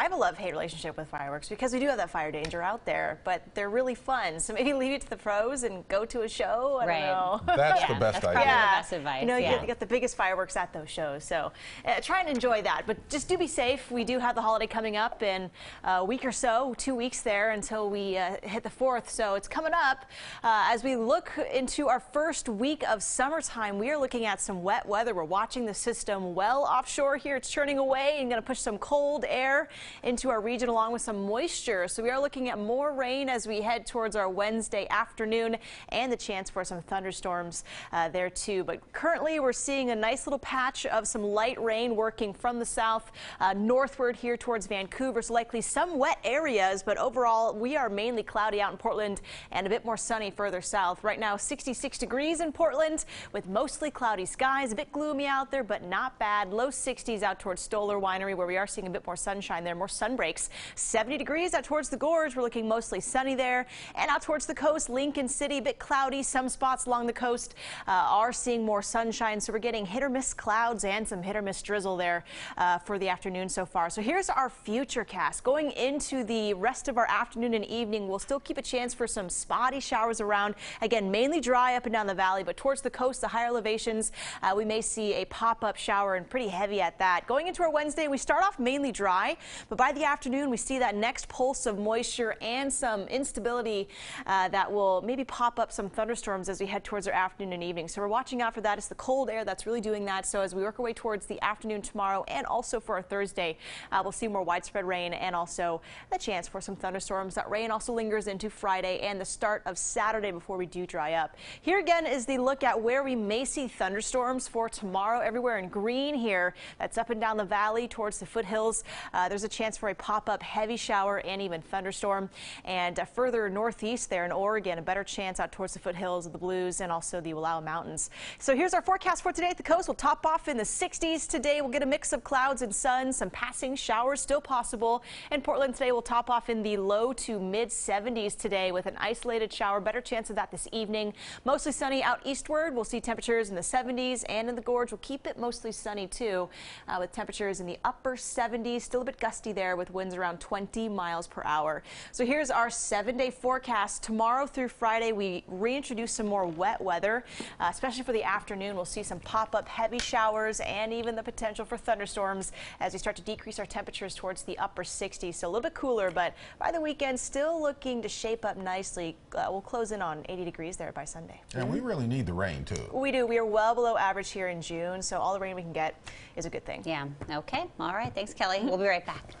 I have a love-hate relationship with fireworks because we do have that fire danger out there, but they're really fun. So maybe leave it to the pros and go to a show. I Right. don't know. That's Yeah, the best that's idea. probably Yeah. the best advice. You know, you yeah. get, you get the biggest fireworks at those shows. So uh, try and enjoy that. But just do be safe. We do have the holiday coming up in a week or so, two weeks there until we uh, hit the 4th. So it's coming up. Uh, as we look into our first week of summertime, we are looking at some wet weather. We're watching the system well offshore here. It's turning away and going to push some cold air into our region along with some moisture. So we are looking at more rain as we head towards our Wednesday afternoon and the chance for some thunderstorms uh, there too. But currently we're seeing a nice little patch of some light rain working from the south uh, northward here towards Vancouver. So likely some wet areas, but overall we are mainly cloudy out in Portland and a bit more sunny further south. Right now 66 degrees in Portland with mostly cloudy skies, a bit gloomy out there, but not bad. Low 60s out towards Stoller Winery where we are seeing a bit more sunshine there, more sun breaks. 70 degrees out towards the gorge. We're looking mostly sunny there. And out towards the coast, Lincoln City, a bit cloudy. Some spots along the coast uh, are seeing more sunshine. So we're getting hit or miss clouds and some hit or miss drizzle there uh, for the afternoon so far. So here's our future cast. Going into the rest of our afternoon and evening, we'll still keep a chance for some spotty showers around. Again, mainly dry up and down the valley, but towards the coast, the higher elevations, uh, we may see a pop-up shower and pretty heavy at that. Going into our Wednesday, we start off mainly dry, but by the afternoon, we see that next pulse of moisture and some instability uh, that will maybe pop up some thunderstorms as we head towards our afternoon and evening. So we're watching out for that. It's the cold air that's really doing that. So as we work our way towards the afternoon tomorrow and also for our Thursday, uh, we'll see more widespread rain and also the chance for some thunderstorms. That rain also lingers into Friday and the start of Saturday before we do dry up. Here again is the look at where we may see thunderstorms for tomorrow. Everywhere in green here, that's up and down the valley towards the foothills. Uh, there's a chance for a pop-up heavy shower and even thunderstorm. And uh, further northeast there in Oregon, a better chance out towards the foothills of the Blues and also the Wallowa Mountains. So here's our forecast for today at the coast. We'll top off in the 60s today. We'll get a mix of clouds and sun, some passing showers still possible. In Portland today, we'll top off in the low to mid 70s today with an isolated shower. Better chance of that this evening. Mostly sunny out eastward. We'll see temperatures in the 70s and in the gorge. We'll keep it mostly sunny too uh, with temperatures in the upper 70s. Still a bit gusty there with winds around 20 miles per hour. So here's our seven day forecast. Tomorrow through Friday, we reintroduce some more wet weather, uh, especially for the afternoon. We'll see some pop up heavy showers and even the potential for thunderstorms as we start to decrease our temperatures towards the upper 60s. So a little bit cooler, but by the weekend, still looking to shape up nicely. Uh, we'll close in on 80 degrees there by Sunday. And we really need the rain, too. We do. We are well below average here in June, so all the rain we can get is a good thing. Yeah. Okay. All right. Thanks, Kelly. We'll be right back.